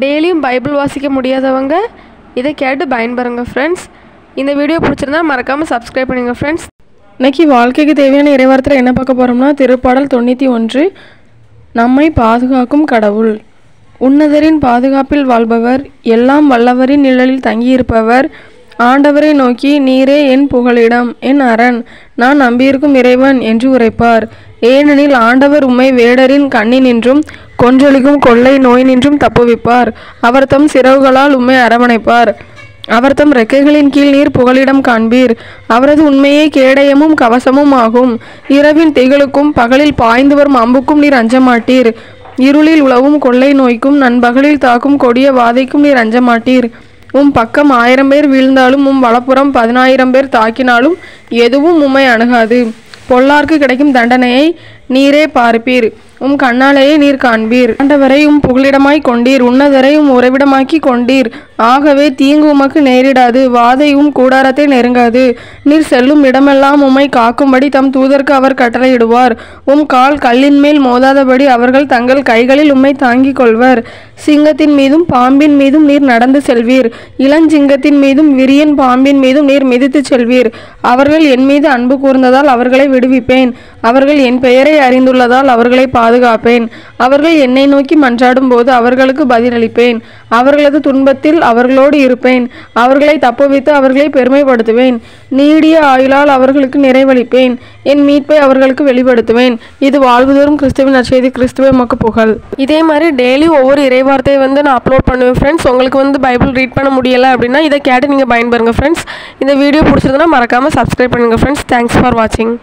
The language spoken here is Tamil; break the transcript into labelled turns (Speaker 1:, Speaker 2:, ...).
Speaker 1: டெய்லியும் பைபிள் வாசிக்க முடியாதவங்க இதை கேட்டு பயன்பெறுங்க ஃப்ரெண்ட்ஸ் இந்த வீடியோ பிடிச்சிருந்தா மறக்காமல் சப்ஸ்கிரைப் பண்ணுங்க ஃப்ரெண்ட்ஸ்
Speaker 2: இன்றைக்கி வாழ்க்கைக்கு தேவையான இறைவரத்தில் என்ன பார்க்க போகிறோம்னா திருப்பாடல் தொண்ணூற்றி ஒன்று நம்மை பாதுகாக்கும் கடவுள். உன்னதரின் பாதுகாப்பில் வாழ்பவர் எல்லாம் வல்லவரின் நிழலில் தங்கியிருப்பவர். ஆண்டவரை நோக்கி நீரே என் புகழிடம் என் அரண் நான் நம்பியிருக்கும் இறைவன் என்று உரைப்பார். ஏனெனில் ஆண்டவர் உம்மை வேடரின் கண்ணினின்றும் கொன்றொழிக்கும் கொள்ளை நோய் நின்றும் தப்புவிப்பார். அவர் தம் சிறகுகளால் உம்மை அரவணைப்பார். அவர் தம் ரெக்கைகளின் கீழ் நீர் புகலிடம் காண்பீர். அவரது உண்மையே கேடயமும் கவசமும் ஆகும். இரவின் திகழுக்கும் பகலில் பாய்ந்து வரும் அம்புக்கும் நீர் அஞ்சமாட்டீர். இருளில் உழவும் கொள்ளை நோய்க்கும் நண்பகலில் தாக்கும் கொடிய வாதைக்கும் நீர் அஞ்சமாட்டீர். உம் பக்கம் ஆயிரம் பேர் வீழ்ந்தாலும் உம் வலப்புறம் பதினாயிரம் பேர் தாக்கினாலும் எதுவும் உம்மை அணுகாது. பொல்லார்க்கு கிடைக்கும் தண்டனையை நீரே பார்ப்பீர். உம் கண்ணாலேயே நீர் காண்பீர். ஆண்டவரை உம் புகலிடமாய் கொண்டீர். உன்னதரை உம் உறைவிடமாக்கி கொண்டீர். ஆகவே தீங்கு உமக்கு நேரிடாது. வாதை உம் கூடாரத்தை நெருங்காது. நீர் செல்லும் இடமெல்லாம் உம்மை காக்கும்படி தம் தூதருக்கு அவர் கட்டளையிடுவார். உம் கால் கல்லின் மேல் மோதாதபடி அவர்கள் தங்கள் கைகளில் உம்மை தாங்கிக் கொள்வர். சிங்கத்தின் மீதும் பாம்பின் மீதும் நீர் நடந்து செல்வீர். இளஞ்சிங்கத்தின் மீதும் விரியன் பாம்பின் மீதும் நீர் மிதித்துச் செல்வீர். அவர்கள் என் மீது அன்பு கூர்ந்ததால் அவர்களை விடுவிப்பேன். அவர்கள் என் பெயரை அறிந்துள்ளதால் அவர்களை பா பாதுகாப்பேன். அவர்கள் என்னை நோக்கி மன்றாடும் போது அவர்களுக்கு பதிலளிப்பேன். அவர்களது துன்பத்தில் அவர்களோடு இருப்பேன். அவர்களை தப்புவித்து அவர்களை பெருமைப்படுத்துவேன். நீடிய ஆயுளால் அவர்களுக்கு நிறைவளிப்பேன். என் மீட்பை அவர்களுக்கு வெளிப்படுத்துவேன். இது வாழ்வுதோறும் கிறிஸ்துவின் நற்செய்தி கிறிஸ்துவை மக்கு புகழ்.
Speaker 1: இதே மாதிரி டெய்லி ஒவ்வொரு இறைவார்த்தையை வந்து நான் அப்லோட் பண்ணுவேன் ஃப்ரெண்ட்ஸ் உங்களுக்கு வந்து பைபிள் ரீட் பண்ண முடியலை அப்படின்னா இதை கேட்டு நீங்கள் பயன்பெறுங்க ஃப்ரெண்ட்ஸ் இந்த வீடியோ பிடிச்சிருந்தனா மறக்காமல் சப்ஸ்கிரைப் பண்ணுங்கள் ஃப்ரெண்ட்ஸ் தேங்க்ஸ் ஃபார் வாட்சிங்